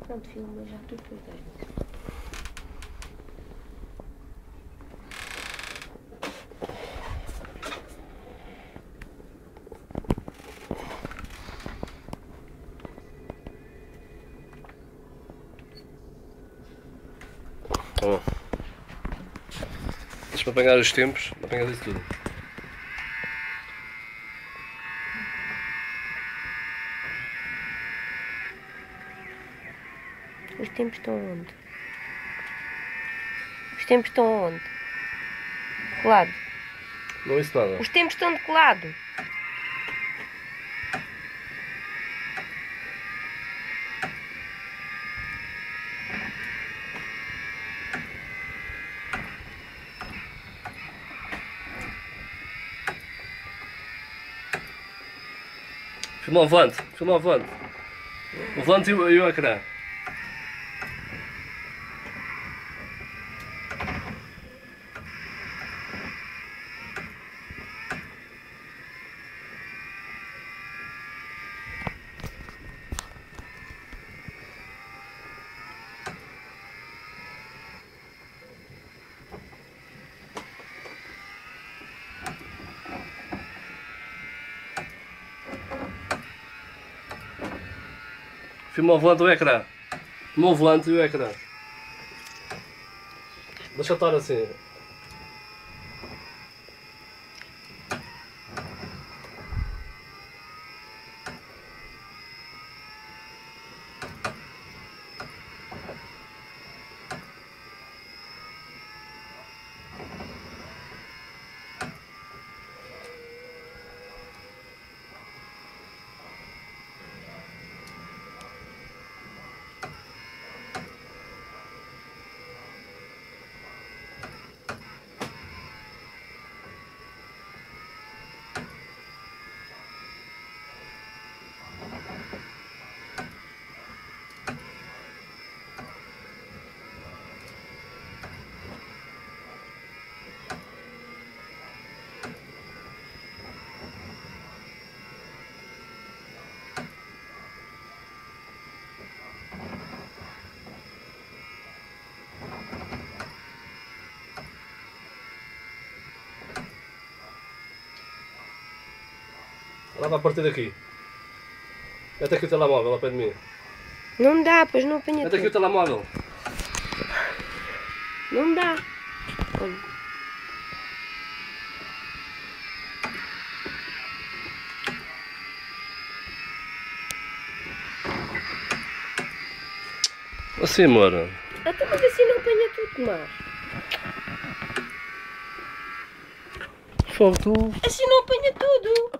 Pronto, filma já tudo das vezes. Tá bom. Deixa-me apanhar os tempos, apanhar isso tudo. Os tempos estão onde? Os tempos estão onde? De que lado? Não é isso nada. Os tempos estão de que lado? Filma o volante, filma o volante. O volante e o, e o ecrã. Filma o ecrã. Filma o ecrã. Deixa estar assim. Ela vai partir daqui. Mete aqui o telemóvel ao pé de mim. Não dá, pois não apanha Mete aqui o telemóvel. Não dá. Olha. Assim, amor. Até mas assim não apanha tudo, mas. Fogo, tu. Assim não apanha tudo.